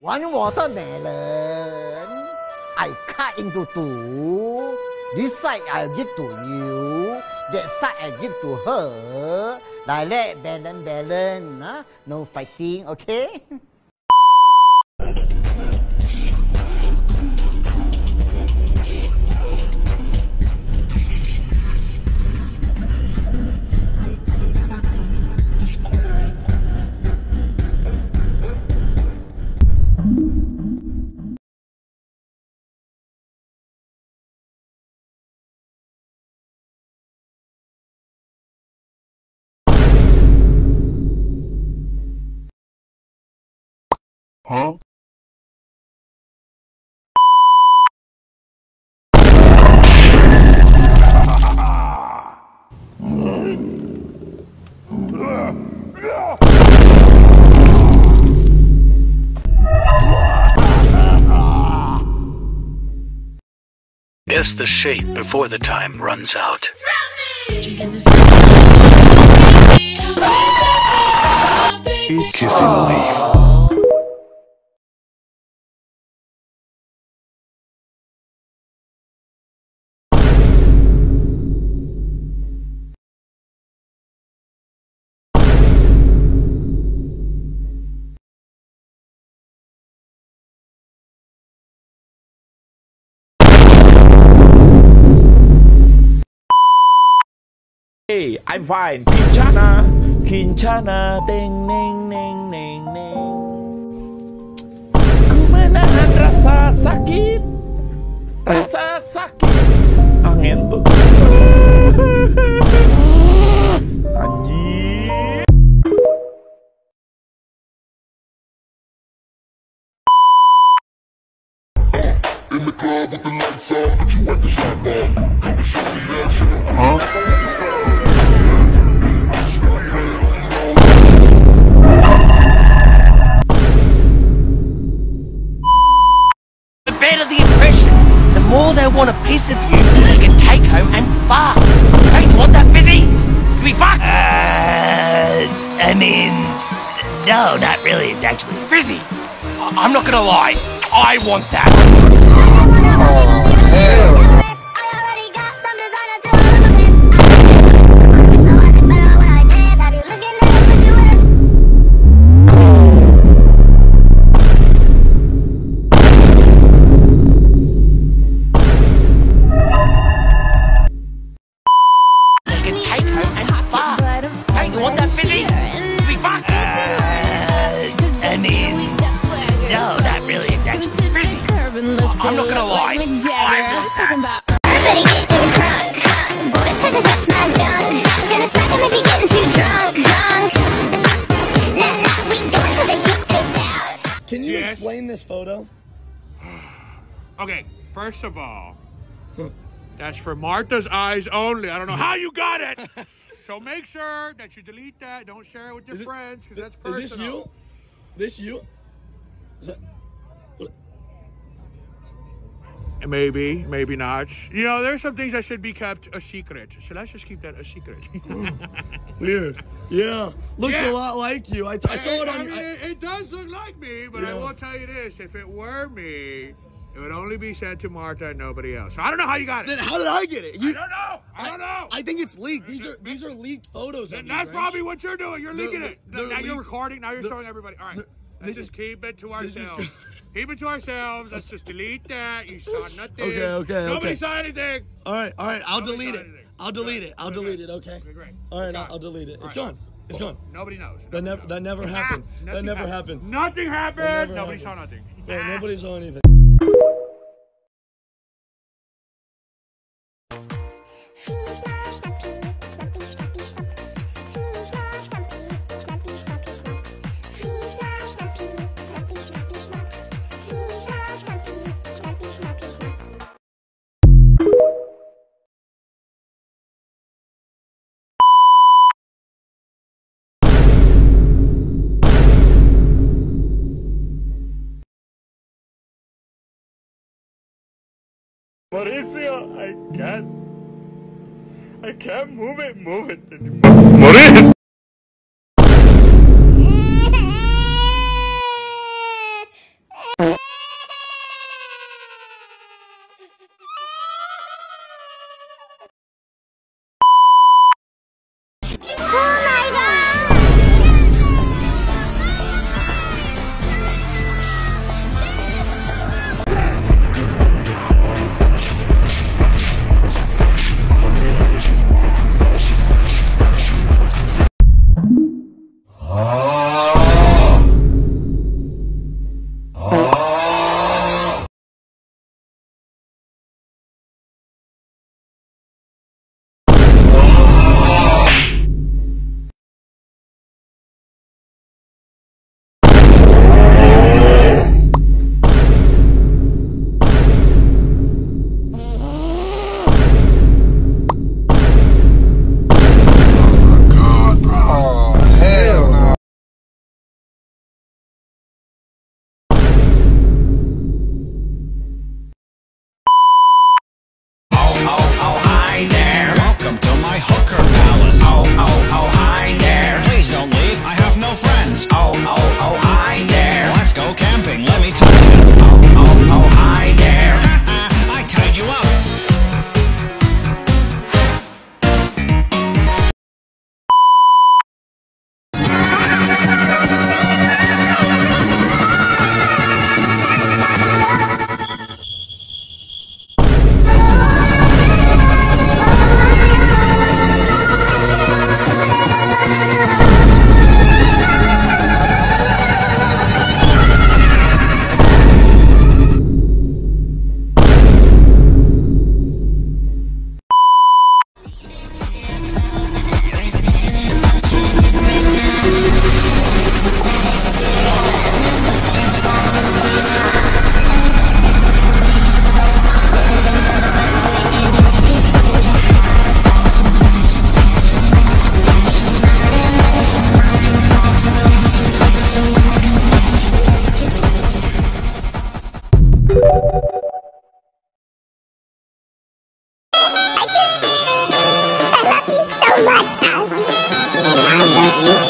One watermelon. I cut into two. This side I give to you. That side I give to her. Like that, balance, balance. Huh? No fighting, okay? Huh? Guess the shape before the time runs out. Kissing leaf. Hey, I'm fine. Kinchana, Kinchana, ting ning ning ning ning. Ku menahan rasa sakit, rasa sakit. Angin tuh. Anjir. In the club with the lights off, but you at the shop. Home and fuck. Hey, you want that fizzy? To be fucked? Uh, I mean, no, not really, actually. Fizzy? I- I'm not gonna lie, I want that. Want that. Everybody getting crunk, crunk. Boys try to touch my junk, junk. Gonna smack him if he getting too drunk, drunk. Nah, nah, we going till they kick us out. Can you Yes. explain this photo? Okay, first of all, that's for Martha's eyes only. I don't know how you got it. So make sure that you delete that. Don't share it with your Is friends because that's personal. Is personal. this you? This you? Is that, Maybe, maybe not. You know, there's some things that should be kept a secret. So let's just keep that a secret. weird. Yeah. Looks Yeah. a lot like you. I, I saw it I on. mean, I, it, it does look like me, but I will tell you this: if it were me, it would only be sent to Martha and nobody else. So I don't know how you got it. then how did I get it? I don't know. I don't know. I think it's leaked. These are these are leaked photos. You, that's right? probably what you're doing. You're They're leaking le- it. they're now you're recording. Now you're the- showing everybody. All right. Let's just keep it to ourselves. keep it to ourselves. Let's just delete that. You saw nothing. Okay, okay, Nobody okay. saw anything. All right, all right. I'll Nobody delete it. anything. I'll delete it. I'll delete it. Okay. Okay, great. All right, I'll, delete it. It's gone. It's gone. Nobody knows. That never knows. that never Ah, happened. that never happened. Nothing happened. Nobody happened. saw nothing. Yeah, Ah. nobody saw anything. Mauricio, I can't. I can't move it, move it anymore. Mauricio!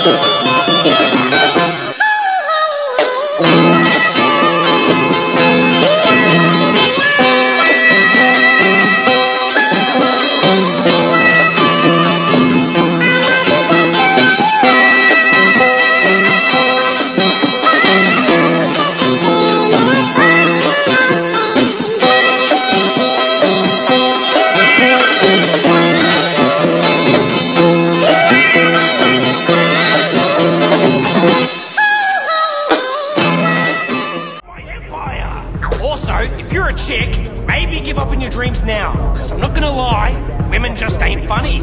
Cute. Now. Because I'm not gonna lie, women just ain't funny.